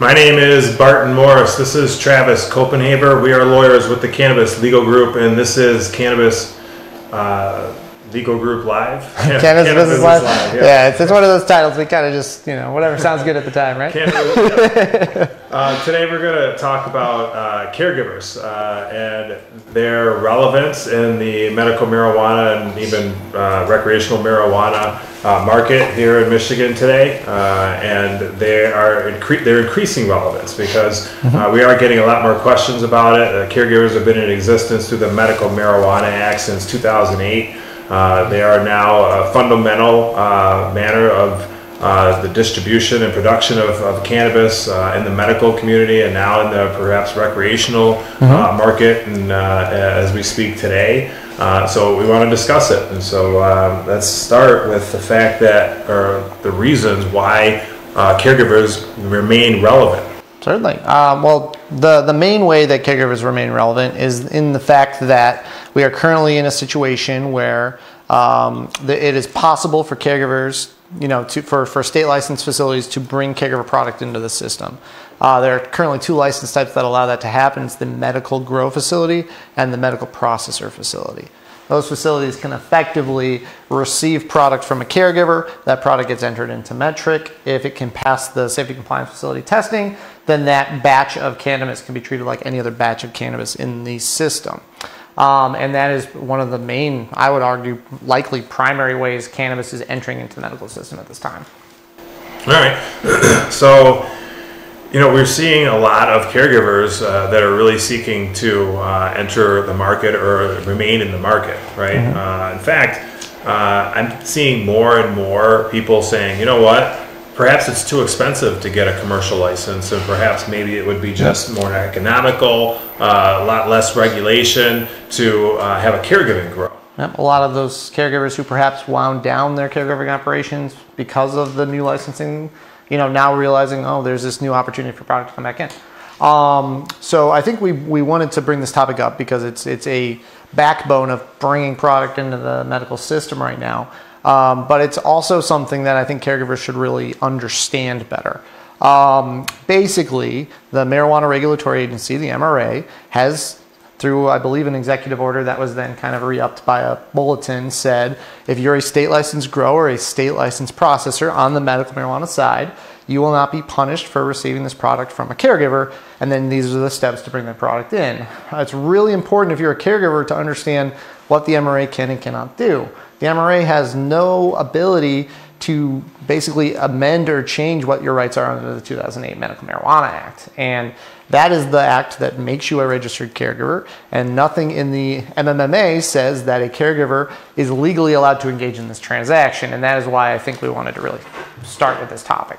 My name is Barton Morris. This is Travis Copenhaver. We are lawyers with the Cannabis Legal Group, and this is Cannabis uh, Legal Group Live. Cannabis, Cannabis Business Live. Live yeah, yeah it's, it's, one of those titles we kind of just, you know, whatever sounds good at the time, right? uh, today we're going to talk about uh, caregivers uh, and their relevance in the medical marijuana and even uh, recreational marijuana uh, market here in Michigan today. Uh, and they are incre- they're increasing relevance because mm-hmm. we are getting a lot more questions about it. caregivers have been in existence through the Medical Marijuana Act since 2008. Uh, they are now a fundamental uh, manner of uh, the distribution and production of, of cannabis uh, in the medical community and now in the perhaps recreational mm-hmm. uh, market and uh, as we speak today. so we want to discuss it. And so um, let's start with the fact that, or the reasons why caregivers remain relevant. Certainly. Well, the, the main way that caregivers remain relevant is in the fact that we are currently in a situation where um, the, it is possible for caregivers, you know, to, for, for state licensed facilities to bring caregiver product into the system. Uh, there are currently two license types that allow that to happen. It's the medical grow facility and the medical processor facility. Those facilities can effectively receive product from a caregiver. That product gets entered into Metrc. If it can pass the safety compliance facility testing, then that batch of cannabis can be treated like any other batch of cannabis in the system. Um, and that is one of the main, I would argue, likely primary ways cannabis is entering into the medical system at this time. All right. so, you know, we're seeing a lot of caregivers uh, that are really seeking to uh, enter the market or remain in the market, right? Mm-hmm. Uh, in fact, uh, I'm seeing more and more people saying, you know what, perhaps it's too expensive to get a commercial license, and perhaps maybe it would be just more economical, uh, a lot less regulation to uh, have a caregiving grow. Yep, a lot of those caregivers who perhaps wound down their caregiving operations because of the new licensing you know, now realizing, oh, there's this new opportunity for product to come back in. Um, so I think we, we wanted to bring this topic up because it's, it's a backbone of bringing product into the medical system right now. Um, but it's also something that I think caregivers should really understand better. Um, basically, the Marijuana Regulatory Agency, the MRA, has through, I believe, an executive order that was then kind of re-upped by a bulletin said if you're a state licensed grower, a state licensed processor on the medical marijuana side, you will not be punished for receiving this product from a caregiver. And then these are the steps to bring the product in. It's really important if you're a caregiver to understand what the MRA can and cannot do. The MRA has no ability to basically amend or change what your rights are under the 2008 Medical Marijuana Act. And that is the act that makes you a registered caregiver, and nothing in the MMMA says that a caregiver is legally allowed to engage in this transaction, and that is why I think we wanted to really start with this topic.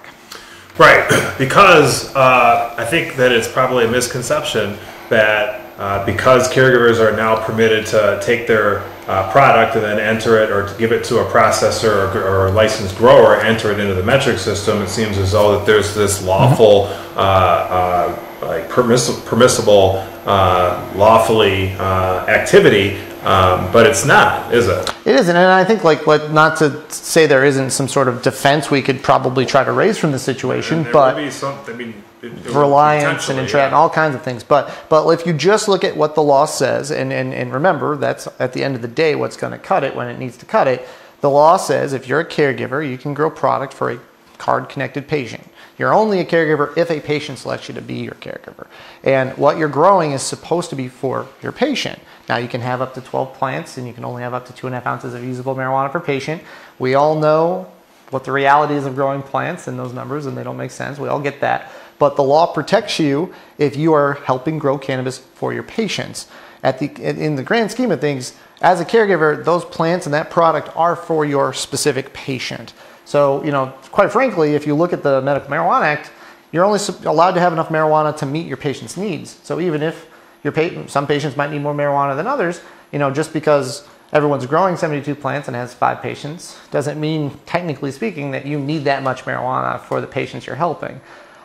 Right, because uh, I think that it's probably a misconception that uh, because caregivers are now permitted to take their uh, product and then enter it or to give it to a processor or, or, a licensed grower, enter it into the Metrc system, it seems as though that there's this lawful, mm-hmm. uh, uh like permiss- permissible, uh, lawfully uh, activity um, but it's not, is it? It isn't, and I think like what not to say there isn't some sort of defense we could probably try to raise from the situation, but some, I mean, reliance and entrapment, yeah. all kinds of things. But but if you just look at what the law says, and, and, and remember that's at the end of the day what's going to cut it when it needs to cut it. The law says if you're a caregiver, you can grow product for a card connected patient. You're only a caregiver if a patient selects you to be your caregiver. And what you're growing is supposed to be for your patient. Now you can have up to 12 plants and you can only have up to two and a half ounces of usable marijuana per patient. We all know what the reality is of growing plants and those numbers and they don't make sense. We all get that. But the law protects you if you are helping grow cannabis for your patients. At the, in the grand scheme of things, as a caregiver, those plants and that product are for your specific patient. So, you know, quite frankly, if you look at the Medical Marijuana Act, you're only allowed to have enough marijuana to meet your patient's needs. So even if your some patients might need more marijuana than others, you know, just because everyone's growing 72 plants and has five patients doesn't mean, technically speaking, that you need that much marijuana for the patients you're helping.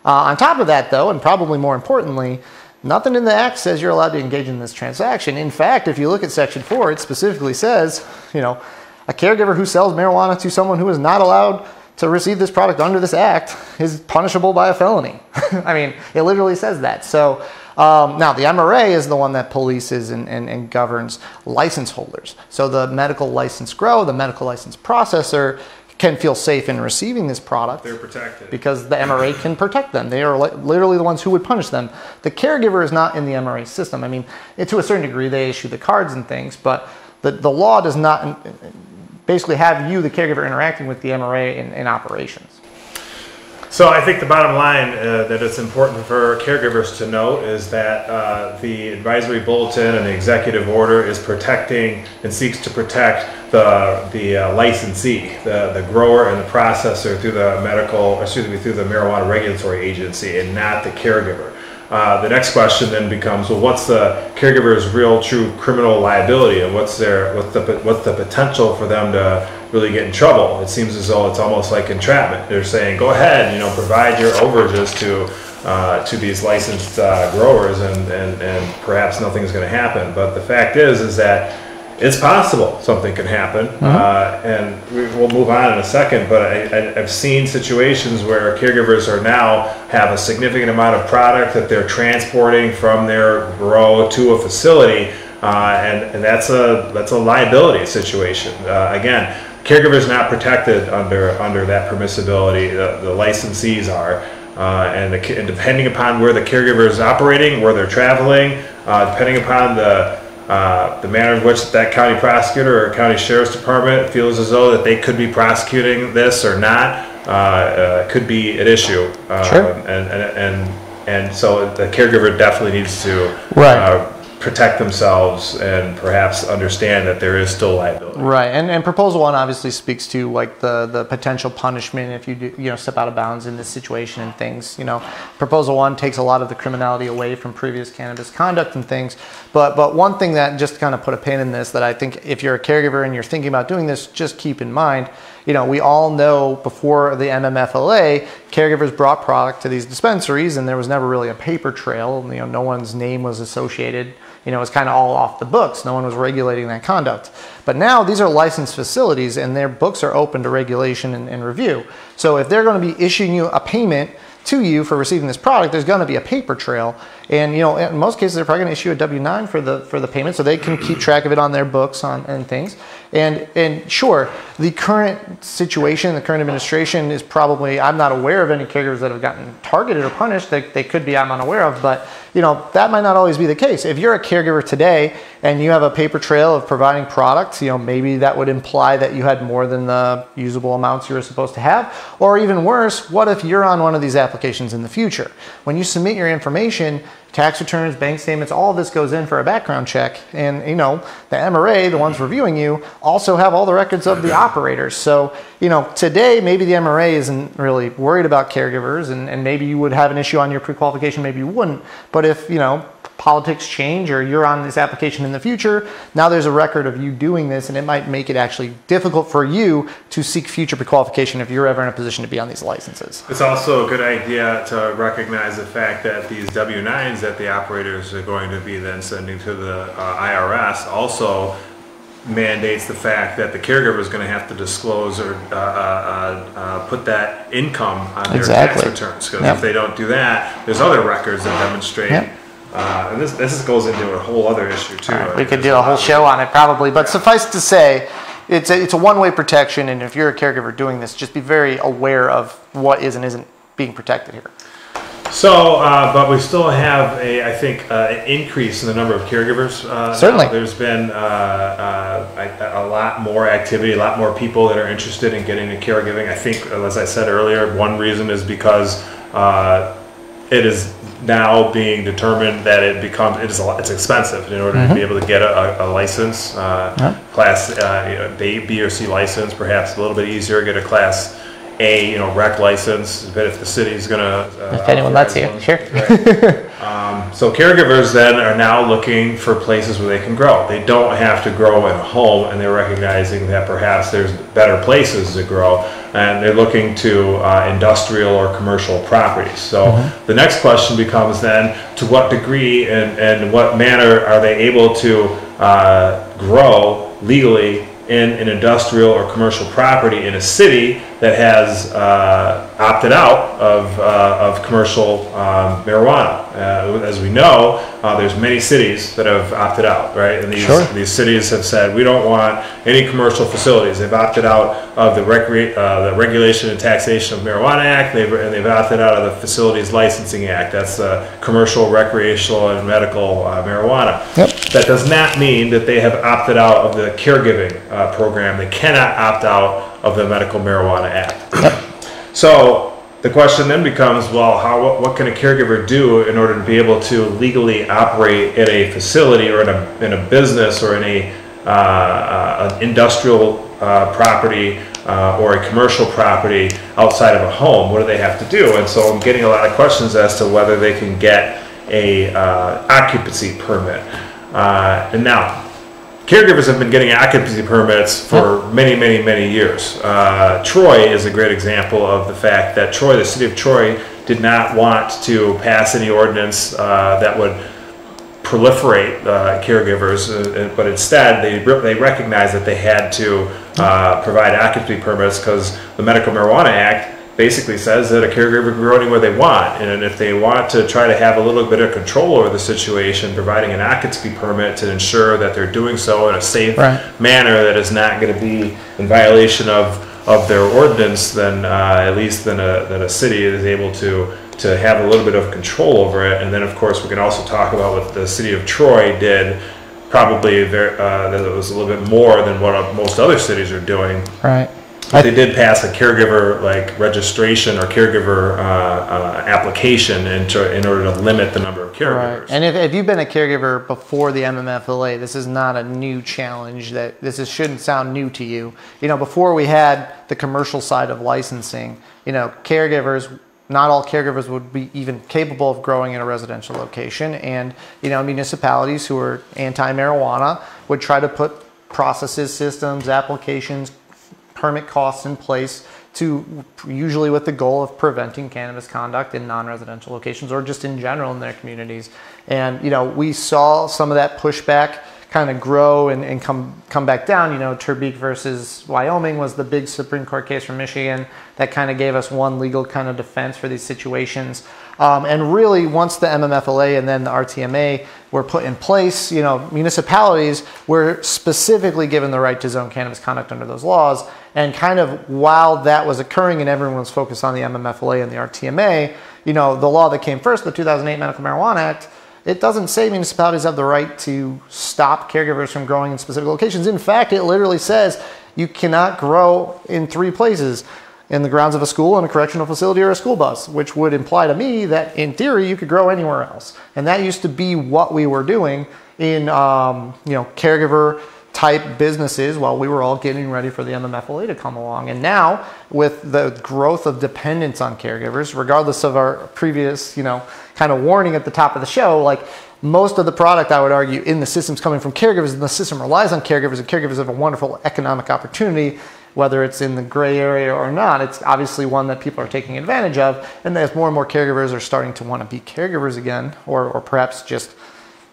Uh, on top of that, though, and probably more importantly, nothing in the Act says you're allowed to engage in this transaction. In fact, if you look at Section 4, it specifically says, you know, a caregiver who sells marijuana to someone who is not allowed to receive this product under this act is punishable by a felony. I mean, it literally says that. So um, now the MRA is the one that polices and, and, and, governs license holders. So the medical license grow, the medical license processor can feel safe in receiving this product. They're protected. Because the MRA can protect them. They are li- literally the ones who would punish them. The caregiver is not in the MRA system. I mean, to a certain degree, they issue the cards and things, but the, the law does not basically have you, the caregiver, interacting with the MRA in, in operations. So I think the bottom line uh, that it's important for caregivers to know is that uh, the advisory bulletin and the executive order is protecting and seeks to protect the the uh, licensee, the the grower and the processor through the medical, excuse me, through the marijuana regulatory agency, and not the caregiver. Uh, the next question then becomes, well, what's the caregiver's real, true criminal liability, and what's their what's the what's the potential for them to really get in trouble? It seems as though it's almost like entrapment. They're saying, go ahead, you know, provide your overages to uh, to these licensed uh, growers, and, and and perhaps nothing's going to happen. But the fact is, is that it's possible something can happen, mm-hmm. uh, and we, will move on in a second. But I, have seen situations where caregivers are now have a significant amount of product that they're transporting from their grow to a facility, uh, and, and that's a that's a liability situation. Uh, again, caregivers not protected under under that permissibility. The, the licensees are. Uh, and, the, and, depending upon where the caregiver is operating, where they're traveling, uh, depending upon the uh, the manner in which that county prosecutor or county sheriff's department feels as though that they could be prosecuting this or not uh, uh, could be an issue. Sure. And, and, and, and so the caregiver definitely needs to right uh, protect themselves and perhaps understand that there is still liability. Right, and, and proposal one obviously speaks to like the, the potential punishment if you do, you know step out of bounds in this situation and things. You know, proposal one takes a lot of the criminality away from previous cannabis conduct and things. But but one thing that just kind of put a pin in this that I think if you're a caregiver and you're thinking about doing this, just keep in mind. You know, we all know before the MMFLA, caregivers brought product to these dispensaries, and there was never really a paper trail. You know, no one's name was associated you know, it was kind of all off the books. No one was regulating that conduct. But now these are licensed facilities and their books are open to regulation and, and review. So if they're going to be issuing you a payment to you for receiving this product, there's going to be a paper trail. And you know, in most cases, they're probably going to issue a W-9 for the for the payment, so they can keep track of it on their books on and things. And and sure, the current situation, the current administration is probably I'm not aware of any caregivers that have gotten targeted or punished. That they could be I'm unaware of, but you know that might not always be the case. If you're a caregiver today and you have a paper trail of providing products, you know maybe that would imply that you had more than the usable amounts you were supposed to have. Or even worse, what if you're on one of these applications in the future? When you submit your information, tax returns, bank statements, all of this goes in for a background check. And, you know, the MRA, the ones reviewing you, also have all the records of the operators. So, you know, today maybe the MRA isn't really worried about caregivers and, and maybe you would have an issue on your pre-qualification, maybe you wouldn't. But if, you know, politics change or you're on this application in the future, now there's a record of you doing this and it might make it actually difficult for you to seek future prequalification if you're ever in a position to be on these licenses. It's also a good idea to recognize the fact that these W-9s that the operators are going to be then sending to the uh, IRS also mandates the fact that the caregiver is going to have to disclose or uh, uh, uh, put that income on their exactly. tax returns. Because yep. if they don't do that, there's other records that demonstrate yep. Uh, and this, this goes into a whole other issue too. Right, we could do a whole show on it probably, but yeah. suffice to say, it's a, it's a one-way protection, and if you're a caregiver doing this, just be very aware of what is and isn't being protected here. So, uh, but we still have a, I think, uh, an increase in the number of caregivers. Uh, Certainly, now. there's been uh, uh, a, a, lot more activity, a lot more people that are interested in getting into caregiving. I think, as I said earlier, one reason is because uh, it is now being determined that it becomes it is a, it's expensive in order mm-hmm. to be mm-hmm. able to get a, a license, uh, class uh, B, B or C license, perhaps a little bit easier get a class A, you know, rec license. But if the city's going to, uh, if anyone lets you, sure. Right. um, so caregivers then are now looking for places where they can grow. They don't have to grow in a home, and they're recognizing that perhaps there's better places to grow and they're looking to uh, industrial or commercial properties. So mm-hmm. the next question becomes then, to what degree and, and what manner are they able to uh, grow legally in an industrial or commercial property in a city that has uh, opted out of, uh, of commercial um, marijuana. Uh, as we know, uh, there's many cities that have opted out, right? And these, Sure. these cities have said, we don't want any commercial facilities. They've opted out of the, recre- uh, the Regulation and Taxation of Marijuana Act, they've, and they've opted out of the Facilities Licensing Act. That's the commercial, recreational, and medical uh, marijuana. Yep. That does not mean that they have opted out of the caregiving uh, program. They cannot opt out of the Medical Marijuana Act. So the question then becomes, well, how, what, what can a caregiver do in order to be able to legally operate at a facility or in a, in a business or in a, uh, uh, an industrial uh, property uh, or a commercial property outside of a home? What do they have to do? And so I'm getting a lot of questions as to whether they can get a uh, occupancy permit. Uh, and now, caregivers have been getting occupancy permits for many, many, many years. Uh, Troy is a great example of the fact that Troy, the city of Troy, did not want to pass any ordinance uh, that would proliferate uh, caregivers, uh, but instead they they recognized that they had to uh, provide occupancy permits because the Medical Marijuana Act basically says that a caregiver can go anywhere they want, and if they want to try to have a little bit of control over the situation, providing an occupancy permit to ensure that they're doing so in a safe Right. manner that is not going to be in violation of of their ordinance, then uh, at least then a then a city is able to to have a little bit of control over it. And then of course we can also talk about what the city of Troy did. Probably very, uh, that it was a little bit more than what most other cities are doing. Right. But they did pass a caregiver like registration or caregiver uh, uh, application in, to, in order to limit the number of caregivers. Right. And if, if you've been a caregiver before the MMFLA, this is not a new challenge that this is, shouldn't sound new to you. You know, before we had the commercial side of licensing, you know, caregivers, not all caregivers would be even capable of growing in a residential location. And, you know, municipalities who are anti-marijuana would try to put processes, systems, applications, permit costs in place to usually with the goal of preventing cannabis conduct in non-residential locations or just in general in their communities. And you know, we saw some of that pushback kind of grow and, and come come back down. You know, Ter Beek versus Wyoming was the big Supreme Court case from Michigan that kind of gave us one legal kind of defense for these situations. Um, and really, once the MMFLA and then the RTMA were put in place, you know, municipalities were specifically given the right to zone cannabis conduct under those laws. And kind of while that was occurring and everyone was focused on the MMFLA and the RTMA, you know, the law that came first, the 2008 Medical Marijuana Act, it doesn't say municipalities have the right to stop caregivers from growing in specific locations. In fact, it literally says you cannot grow in three places in the grounds of a school in a correctional facility or a school bus, which would imply to me that in theory you could grow anywhere else. And that used to be what we were doing in um, you know caregiver type businesses while we were all getting ready for the MMFLA to come along. And now with the growth of dependence on caregivers, regardless of our previous, you know, kind of warning at the top of the show, like most of the product I would argue in the system's coming from caregivers and the system relies on caregivers and caregivers have a wonderful economic opportunity whether it's in the gray area or not, it's obviously one that people are taking advantage of. And as more and more caregivers are starting to want to be caregivers again, or, or perhaps just,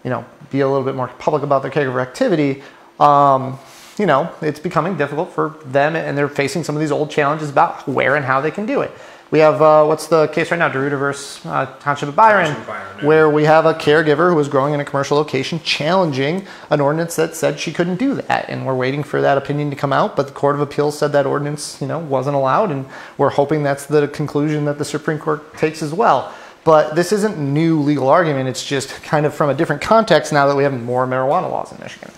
you know, be a little bit more public about their caregiver activity, um, you know, it's becoming difficult for them and they're facing some of these old challenges about where and how they can do it. We have, uh, what's the case right now, DeRuiter versus uh, Township of Byron, Township of Byron, yeah. where we have a caregiver who was growing in a commercial location challenging an ordinance that said she couldn't do that. And we're waiting for that opinion to come out, but the Court of Appeals said that ordinance, you know, wasn't allowed. And we're hoping that's the conclusion that the Supreme Court takes as well. But this isn't new legal argument. It's just kind of from a different context now that we have more marijuana laws in Michigan.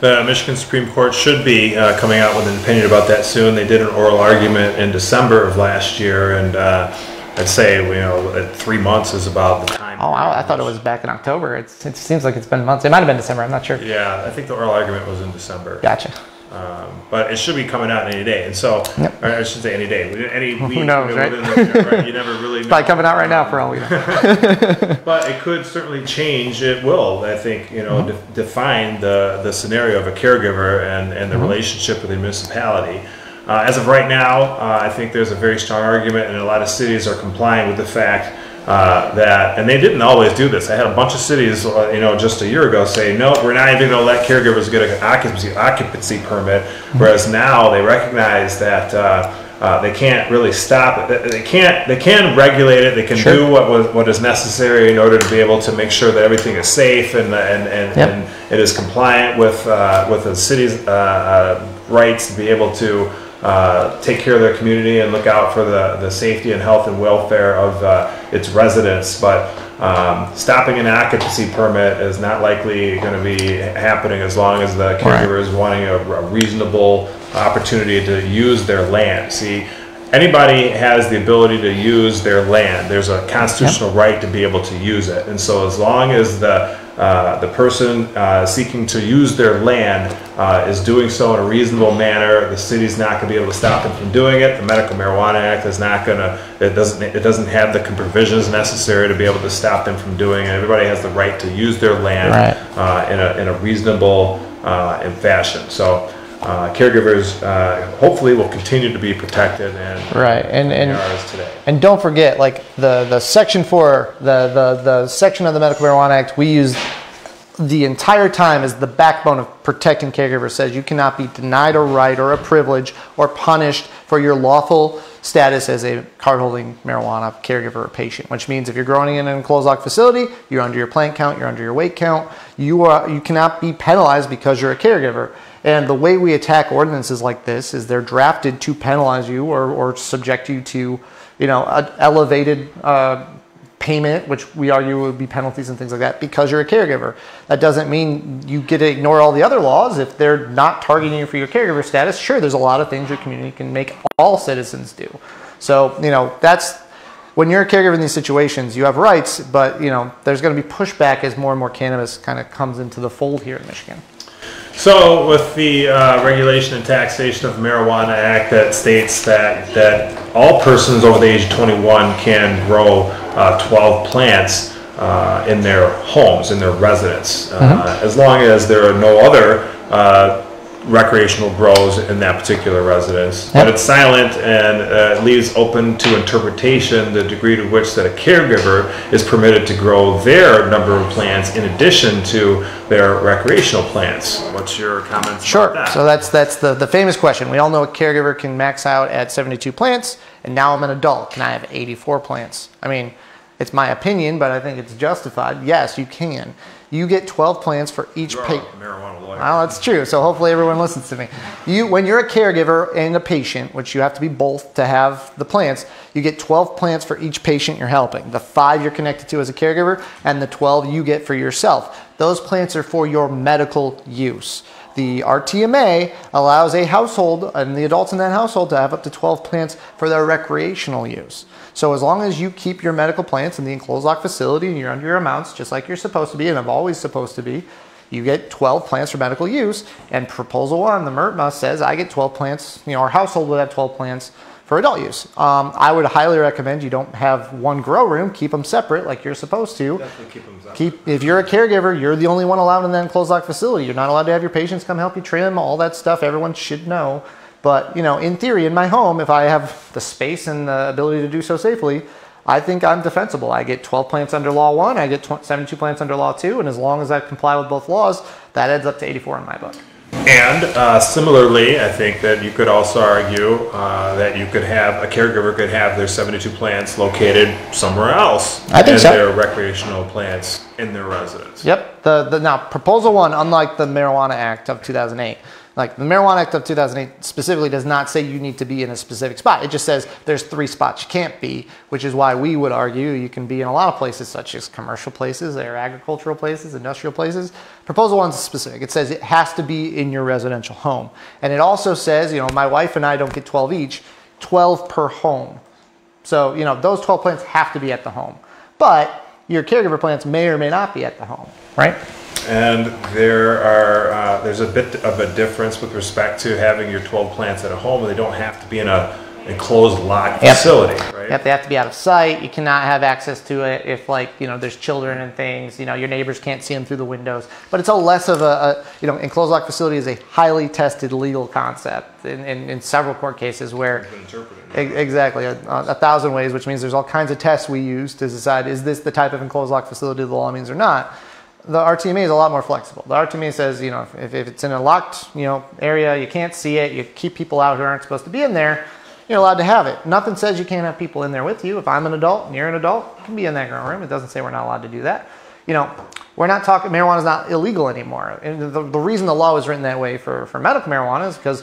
The Michigan Supreme Court should be uh, coming out with an opinion about that soon. They did an oral argument in December of last year, and uh, I'd say you know three months is about the time. Oh, I, I thought it was back in October. It's, it seems like it's been months. It might have been December. I'm not sure. Yeah, I think the oral argument was in December. Gotcha. Um, but it should be coming out any day, and so Yep. or I should say any day, any week. knows, right? the- right? You never really know. Probably coming out right now for all we know. But it could certainly change. It will, I think, you know, de- define the, the scenario of a caregiver and, and the relationship with the municipality. Uh, as of right now, uh, I think there's a very strong argument, and a lot of cities are complying with the fact uh, that, and they didn't always do this. I had a bunch of cities, uh, you know, just a year ago say, no, we're not even going to let caregivers get an occupancy occupancy permit. Whereas now they recognize that. Uh, uh, they can't really stop it. They can't. They can regulate it. They can sure. do what what is necessary in order to be able to make sure that everything is safe and and and, yep. and it is compliant with uh, with the city's uh, uh, rights to be able to. Uh, take care of their community and look out for the, the safety and health and welfare of uh, its residents. But um, stopping an occupancy permit is not likely going to be happening as long as the caregiver right. is wanting a, a reasonable opportunity to use their land. See, anybody has the ability to use their land. There's a constitutional yep. right to be able to use it. And so as long as the uh, the person uh, seeking to use their land uh, is doing so in a reasonable manner. The city's not going to be able to stop them from doing it. The Medical Marijuana Act is not going to. It doesn't. It doesn't have the provisions necessary to be able to stop them from doing it. Everybody has the right to use their land right. Uh, in a in a reasonable uh, in fashion. So. Uh, caregivers uh, hopefully will continue to be protected and right and and and don't forget like the the section four the the the section of the medical marijuana act we use the entire time is the backbone of protecting caregivers says you cannot be denied a right or a privilege or punished for your lawful status as a card holding marijuana caregiver or patient, which means if you're growing in an enclosed lock facility, you're under your plant count, you're under your weight count, you are you cannot be penalized because you're a caregiver. And the way we attack ordinances like this is they're drafted to penalize you or, or subject you to, you know, elevated uh, payment, which we argue would be penalties and things like that, because you're a caregiver. That doesn't mean you get to ignore all the other laws. If they're not targeting you for your caregiver status, sure, there's a lot of things your community can make all citizens do. So, you know, that's when you're a caregiver in these situations, you have rights, but you know, there's going to be pushback as more and more cannabis kind of comes into the fold here in Michigan. So, with the uh, Regulation and Taxation of Marijuana Act that states that that all persons over the age of 21 can grow uh, 12 plants uh, in their homes, in their residence, uh, mm-hmm. as long as there are no other uh, recreational grows in that particular residence. But it's silent and uh, leaves open to interpretation the degree to which that a caregiver is permitted to grow their number of plants in addition to their recreational plants. What's your comments? Sure. That? So that's that's the, the famous question. We all know a caregiver can max out at 72 plants, and now I'm an adult. Can I have 84 plants? I mean, it's my opinion, but I think it's justified. Yes, you can. You get 12 plants for each patient. Marijuana lawyer. Well, that's true. So hopefully everyone listens to me. You, when you're a caregiver and a patient, which you have to be both to have the plants, you get 12 plants for each patient you're helping. The five you're connected to as a caregiver, and the 12 you get for yourself. Those plants are for your medical use. The RTMA allows a household and the adults in that household to have up to 12 plants for their recreational use. So as long as you keep your medical plants in the enclosed lock facility and you're under your amounts, just like you're supposed to be and I'm always supposed to be, you get 12 plants for medical use. And proposal one, the MRTMA says I get 12 plants, you know, our household would have 12 plants for adult use. Um, I would highly recommend you don't have one grow room, keep them separate like you're supposed to. Definitely keep them separate. Keep, if you're a caregiver, you're the only one allowed in that enclosed lock facility. You're not allowed to have your patients come help you trim, all that stuff everyone should know. But you know, in theory, in my home, if I have the space and the ability to do so safely, I think I'm defensible. I get 12 plants under Law 1, I get 72 plants under Law 2, and as long as I comply with both laws, that adds up to 84 in my book. And uh, similarly, I think that you could also argue uh, that you could have a caregiver could have their 72 plants located somewhere else I think and so. their recreational plants in their residence. Yep. The, the now proposal one, unlike the Marijuana Act of 2008, like the Marijuana Act of 2008 specifically does not say you need to be in a specific spot. It just says there's three spots you can't be, which is why we would argue you can be in a lot of places, such as commercial places, or agricultural places, industrial places. Proposal one's specific. It says it has to be in your residential home. And it also says, you know, my wife and I don't get 12 each, 12 per home. So, you know, those 12 plants have to be at the home. But your caregiver plants may or may not be at the home, right? And there are uh, there's a bit of a difference with respect to having your 12 plants at a home. They don't have to be in a enclosed lot yep. facility, right? Yep, they have to be out of sight. You cannot have access to it if, like, you know, there's children and things. You know, your neighbors can't see them through the windows. But it's a less of a, a you know, enclosed lot facility is a highly tested legal concept in, in, in several court cases where exactly a, a, thousand ways, which means there's all kinds of tests we use to decide is this the type of enclosed lock facility the law means or not the RTMA is a lot more flexible. The RTMA says, you know, if, if it's in a locked, you know, area, you can't see it, you keep people out who aren't supposed to be in there, you're allowed to have it. Nothing says you can't have people in there with you. If I'm an adult and you're an adult, you can be in that growing room. It doesn't say we're not allowed to do that. You know, we're not talking, marijuana is not illegal anymore. And the, the reason the law was written that way for, for medical marijuana is because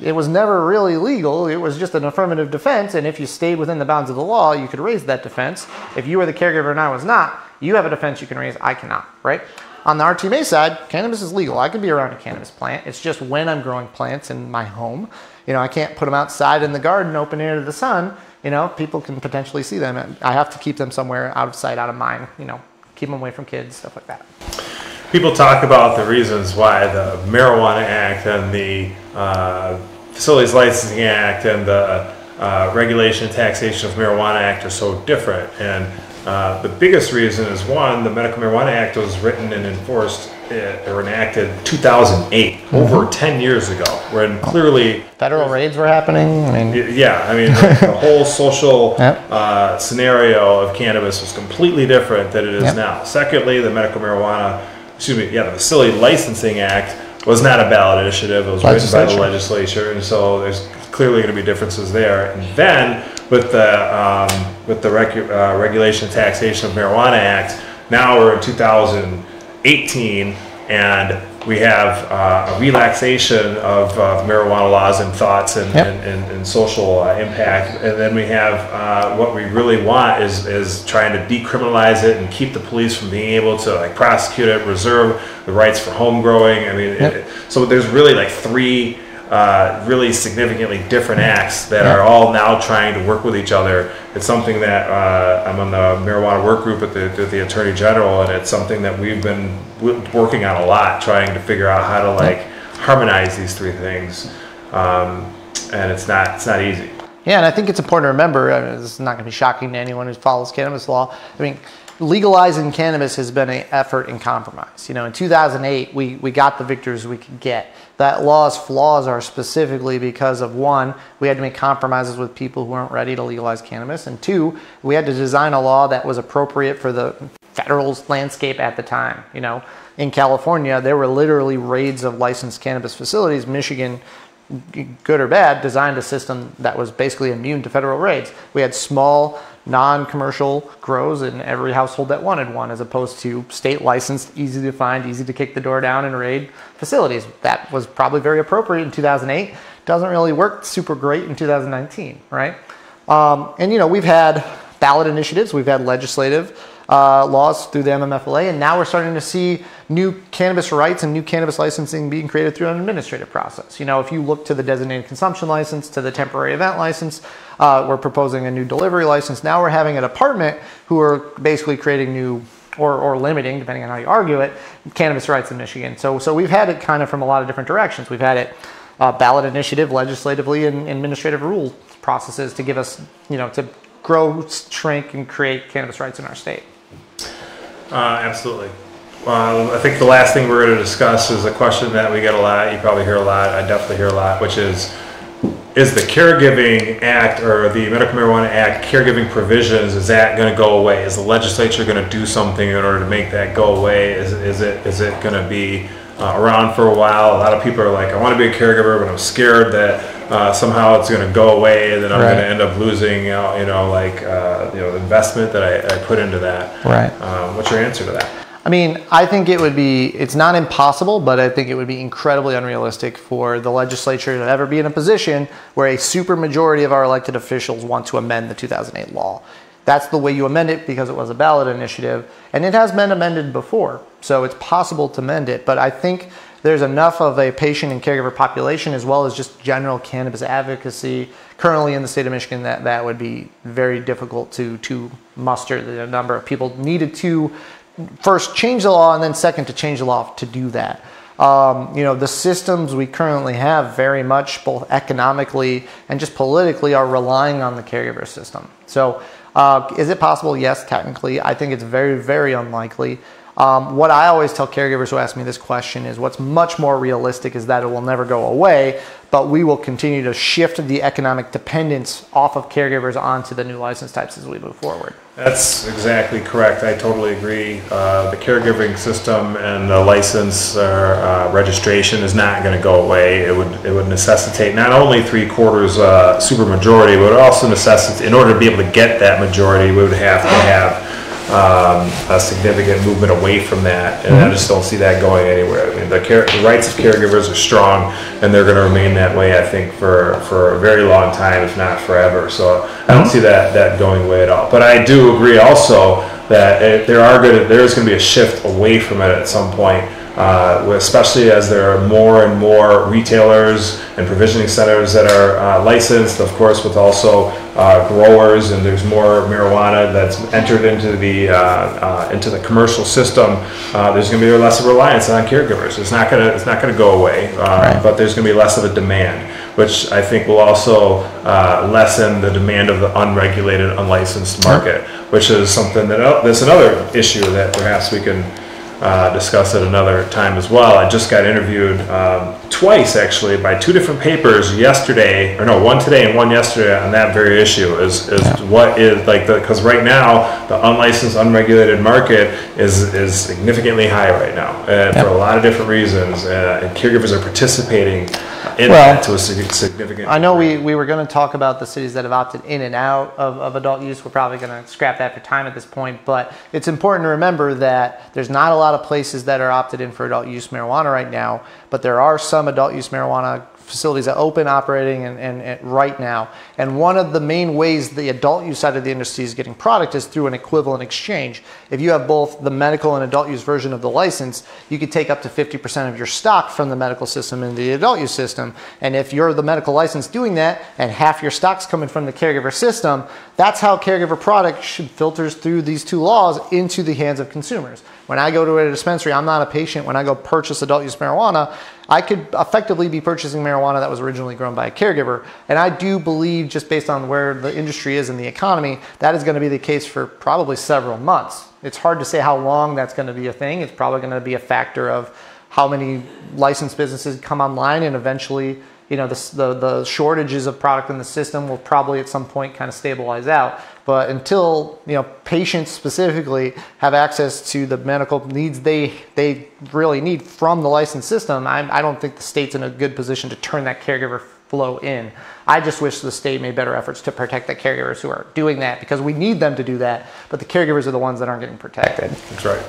it was never really legal. It was just an affirmative defense. And if you stayed within the bounds of the law, you could raise that defense. If you were the caregiver and I was not, you have a defense you can raise. I cannot, right? On the RTMA side, cannabis is legal. I can be around a cannabis plant. It's just when I'm growing plants in my home. You know, I can't put them outside in the garden, open air to the sun. You know, people can potentially see them. I have to keep them somewhere out of sight, out of mind. You know, keep them away from kids, stuff like that. People talk about the reasons why the Marijuana Act and the uh, Facilities Licensing Act and the uh, Regulation and Taxation of Marijuana Act are so different. And uh, the biggest reason is one, the Medical Marijuana Act was written and enforced uh, or enacted 2008, mm-hmm. over 10 years ago, when clearly federal raids were happening. I mean, yeah, I mean, the, whole social yep. uh, scenario of cannabis was completely different than it is yep. now. Secondly, the medical marijuana, excuse me, yeah, the Facility Licensing Act was not a ballot initiative. It was written by the legislature, and so there's clearly going to be differences there. And then with the um, with the rec- uh, Regulation and Taxation of Marijuana Act, now we're in 2018, and we have uh, a relaxation of uh, marijuana laws and thoughts and, yep. and, and, and, social uh, impact. And then we have uh, what we really want is, is trying to decriminalize it and keep the police from being able to like prosecute it, reserve the rights for home growing. I mean, yep. it, so there's really like three uh, really significantly different acts that are all now trying to work with each other. It's something that uh, I'm on the marijuana work group at the, the Attorney General, and it's something that we've been working on a lot, trying to figure out how to like harmonize these three things. Um, and it's not it's not easy. Yeah, and I think it's important to remember. I mean, this is not going to be shocking to anyone who follows cannabis law. I mean, legalizing cannabis has been an effort in compromise. You know, in 2008, we, we got the victories we could get. That law's flaws are specifically because of one, we had to make compromises with people who weren't ready to legalize cannabis, and two, we had to design a law that was appropriate for the federal landscape at the time. You know, in California, there were literally raids of licensed cannabis facilities. Michigan good or bad, designed a system that was basically immune to federal raids. We had small non-commercial grows in every household that wanted one, as opposed to state licensed, easy to find, easy to kick the door down and raid facilities. That was probably very appropriate in 2008. Doesn't really work super great in 2019, right? Um, and you know, we've had ballot initiatives, we've had legislative uh, laws through the MMFLA, and now we're starting to see new cannabis rights and new cannabis licensing being created through an administrative process. You know, if you look to the designated consumption license, to the temporary event license, uh, we're proposing a new delivery license. Now we're having a department who are basically creating new or, or limiting, depending on how you argue it, cannabis rights in Michigan. So, so we've had it kind of from a lot of different directions. We've had it uh, ballot initiative, legislatively, and administrative rule processes to give us, you know, to grow, shrink, and create cannabis rights in our state. Uh, absolutely. Well, I think the last thing we're going to discuss is a question that we get a lot. You probably hear a lot. I definitely hear a lot, which is is the caregiving act or the medical marijuana act caregiving provisions is that going to go away? Is the legislature going to do something in order to make that go away? Is, is it is it going to be uh, around for a while? A lot of people are like i want to be a caregiver but i'm scared that uh, somehow it's going to go away and then i'm right. going to end up losing you know, like uh, you know investment that I, I, put into that. Right. Um, what's your answer to that I mean, I think it would be, it's not impossible, but I think it would be incredibly unrealistic for the legislature to ever be in a position where a supermajority of our elected officials want to amend the 2008 law. That's the way you amend it because it was a ballot initiative, and it has been amended before, so it's possible to amend it. But I think there's enough of a patient and caregiver population, as well as just general cannabis advocacy currently in the state of Michigan, that that would be very difficult to to muster the number of people needed to first change the law and then second to change the law to do that. Um, you know, the systems we currently have very much both economically and just politically are relying on the caregiver system. So, uh, is it possible? Yes, technically. I think it's very, very unlikely. Um, what I always tell caregivers who ask me this question is what's much more realistic is that it will never go away, but we will continue to shift the economic dependence off of caregivers onto the new license types as we move forward. That's exactly correct. I totally agree. Uh, the caregiving system and the license or uh, registration is not going to go away. It would it would necessitate not only three quarters uh, supermajority, but also necessitates in order to be able to get that majority, we would have to have um, a significant movement away from that, and I mm-hmm. just don't see that going anywhere. I mean, the, care, the rights of caregivers are strong, and they're going to remain that way, I think, for, for a very long time, if not forever. So I don't mm-hmm. see that that going away at all. But I do agree also that it, there are good there is going to be a shift away from it at some point uh, especially as there are more and more retailers and provisioning centers that are uh, licensed, of course, with also uh, growers, and there's more marijuana that's entered into the uh, uh, into the commercial system. Uh, there's going to be less of reliance on caregivers. It's not going to it's not going to go away, right. but there's going to be less of a demand, which I think will also lessen the demand of the unregulated, unlicensed market, which is something that that's another issue that perhaps we can uh, discuss at another time as well. I just got interviewed um, twice actually by two different papers yesterday, or no, one today and one yesterday on that very issue. Is is yeah. what is like the because right now the unlicensed, unregulated market is is significantly high right now uh, for a lot of different reasons, uh, and caregivers are participating in well, that to a significant. I know we, we were going to talk about the cities that have opted in and out of, of adult use. We're probably going to scrap that for time at this point, but it's important to remember that there's not a lot of places that are opted in for adult use marijuana right now, but there are some adult use marijuana facilities are open, operating, and, and, and, right now. And one of the main ways the adult use side of the industry is getting product is through an equivalent exchange. If you have both the medical and adult use version of the license, you could take up to 50% of your stock from the medical system into the adult use system. And if you're the medical license doing that, and half your stock's coming from the caregiver system, that's how caregiver product should filters through these two laws into the hands of consumers. When I go to a dispensary, I'm not a patient. When I go purchase adult use marijuana, I could effectively be purchasing marijuana that was originally grown by a caregiver. And I do believe, just based on where the industry is in the economy, that is going to be the case for probably several months. It's hard to say how long that's going to be a thing. It's probably going to be a factor of how many licensed businesses come online and eventually you know, the, the, the, shortages of product in the system will probably at some point kind of stabilize out. But until, you know, patients specifically have access to the medical needs they, they really need from the licensed system, I, I don't think the state's in a good position to turn that caregiver flow in. I just wish the state made better efforts to protect the caregivers who are doing that because we need them to do that, but the caregivers are the ones that aren't getting protected. That's right.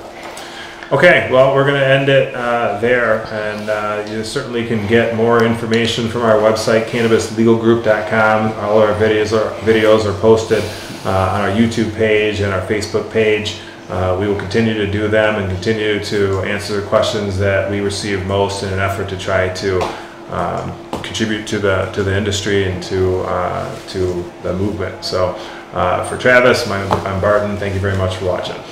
Okay, well, we're going to end it uh, there, and uh, you certainly can get more information from our website, cannabislegalgroup.com. All our videos are videos are posted on our YouTube page and our Facebook page. Uh, we will continue to do them and continue to answer the questions that we receive most in an effort to try to um, contribute to the to the industry and to uh, to the movement. So, uh, for Travis, my, I'm Barton. Thank you very much for watching.